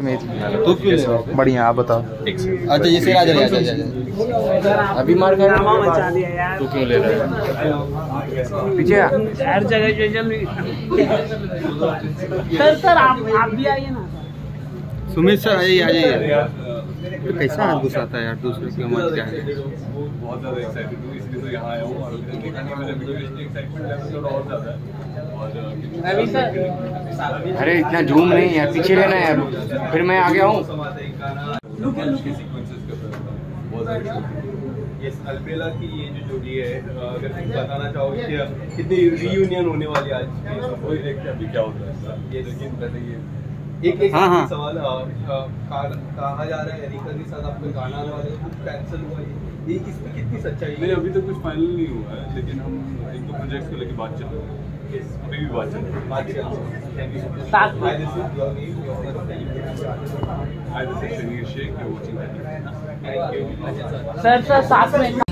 तू क्यों ले बढ़िया आप बताओ। अच्छा ये सिरा जा जा जा अभी मार दिया यार। तू क्यों ले रहा है? पीछे आ। हर जगह जो चल रही सर सर आप आप भी आइए ना। सुमित सर आइए आ जाइए। तो कैसा हाथ घुसाता है यार दूसरे के मन क्या है? बहुत ज़्यादा एक्साइटेड हूँ इसलिए तो यहाँ आया हूँ और अभी तक देखा नहीं मैंने अभी तो एक्साइटमेंट लेवल थोड़ा और ज़्यादा है। और uh, सर अरे इतना जूम नहीं यार पीछे रहना है यार फिर मैं आ गया हूँ ही अलबेला की ये जो जोड़ी अगर तुम बताना कि कितनी रीयूनियन होने वाली आज वही देखते हैं अभी क्या होता है। ये लेकिन पहले ये एक एक हाँ, हाँ। सवाल कहा कहा जा रहा है एरिका के साथ आपका गाना आने वाला है कैंसिल हुआ है ये इसमें कितनी सच्चाई है? नहीं अभी तक कुछ फाइनल नहीं हुआ है लेकिन हम एक दो प्रोजेक्ट्स को लेकर बात चल रही है। सर सर साथ में